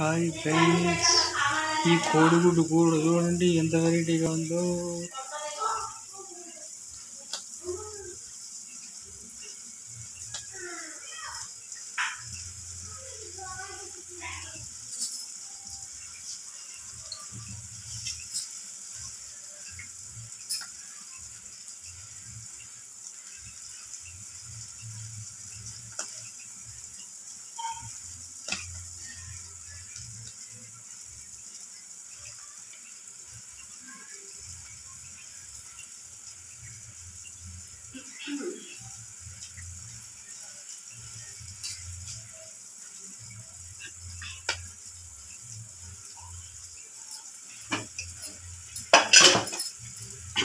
Hi friends. ఈ కోడిగుడ్డు కూడా చూడండి ఎంత వెరైటీగా ఉందో.